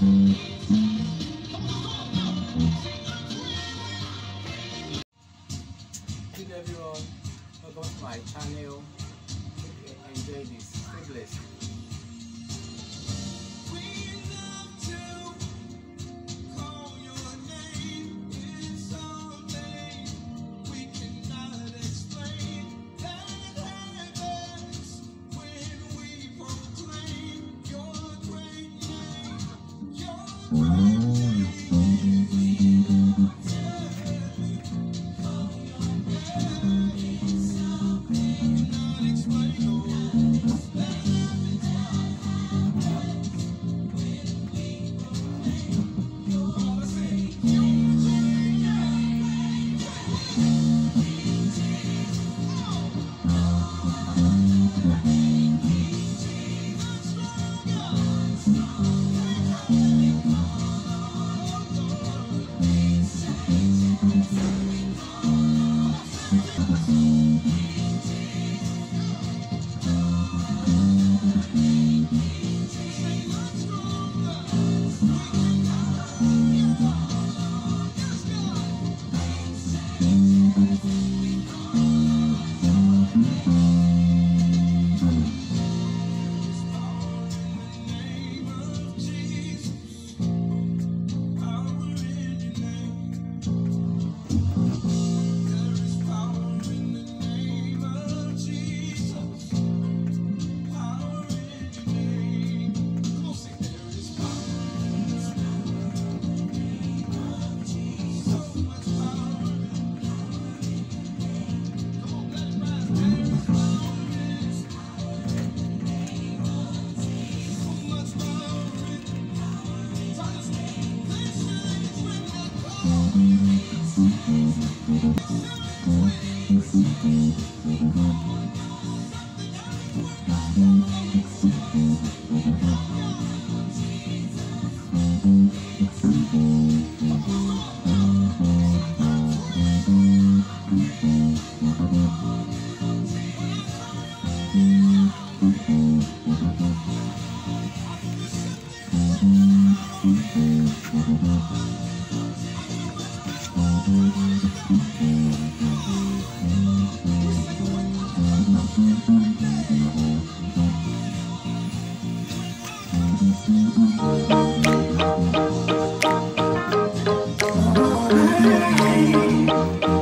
Good everyone, welcome to my channel. Hope you enjoy this. Stay blessed. Thank Thank Thank you.